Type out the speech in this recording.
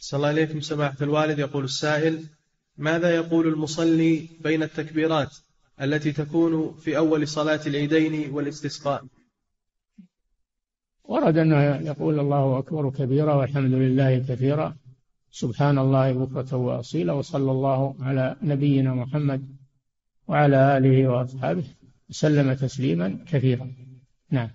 صلى الله عليكم سماحة الوالد. يقول السائل ماذا يقول المصلي بين التكبيرات التي تكون في أول صلاة العيدين والاستسقاء؟ ورد أنه يقول الله أكبر كبيرا والحمد لله كثيرا. سبحان الله بكرة وأصيلا. وصلى الله على نبينا محمد وعلى آله وأصحابه وسلم تسليما كثيرا. نعم.